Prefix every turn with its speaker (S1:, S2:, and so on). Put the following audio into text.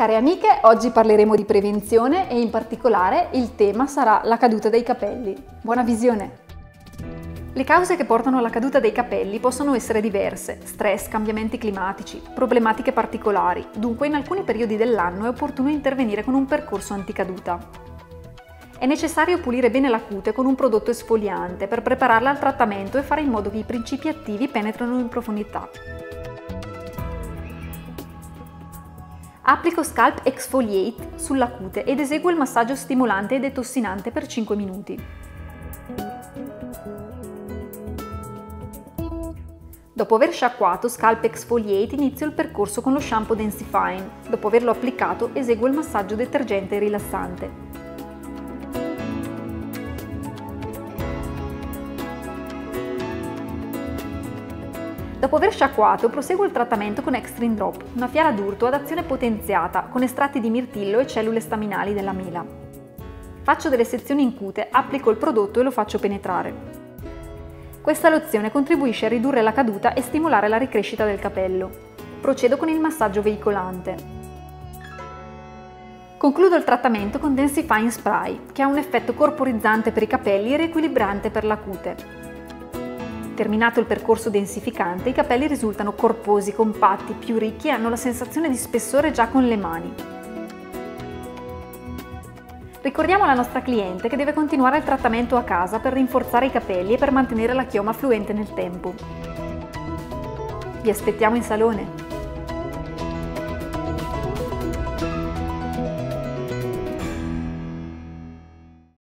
S1: Care amiche, oggi parleremo di prevenzione e in particolare il tema sarà la caduta dei capelli. Buona visione! Le cause che portano alla caduta dei capelli possono essere diverse, stress, cambiamenti climatici, problematiche particolari, dunque in alcuni periodi dell'anno è opportuno intervenire con un percorso anticaduta. È necessario pulire bene la cute con un prodotto esfoliante per prepararla al trattamento e fare in modo che i principi attivi penetrino in profondità. Applico Scalp Exfoliate sulla cute ed eseguo il massaggio stimolante e detossinante per 5 minuti. Dopo aver sciacquato Scalp Exfoliate inizio il percorso con lo shampoo Densifying. Dopo averlo applicato eseguo il massaggio detergente e rilassante. Dopo aver sciacquato, proseguo il trattamento con Extreme Drop, una fiala d'urto ad azione potenziata con estratti di mirtillo e cellule staminali della mela. Faccio delle sezioni in cute, applico il prodotto e lo faccio penetrare. Questa lozione contribuisce a ridurre la caduta e stimolare la ricrescita del capello. Procedo con il massaggio veicolante. Concludo il trattamento con Densifying Spray, che ha un effetto corporizzante per i capelli e riequilibrante per la cute. Terminato il percorso densificante, i capelli risultano corposi, compatti, più ricchi e hanno la sensazione di spessore già con le mani. Ricordiamo alla nostra cliente che deve continuare il trattamento a casa per rinforzare i capelli e per mantenere la chioma fluente nel tempo. Vi aspettiamo in salone!